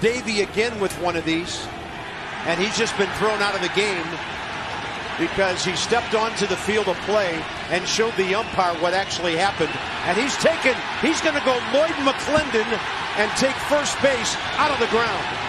Davey again with one of these, and he's just been thrown out of the game because he stepped onto the field of play and showed the umpire what actually happened. And he's taken, he's going to go Lloyd McClendon and take first base out of the ground.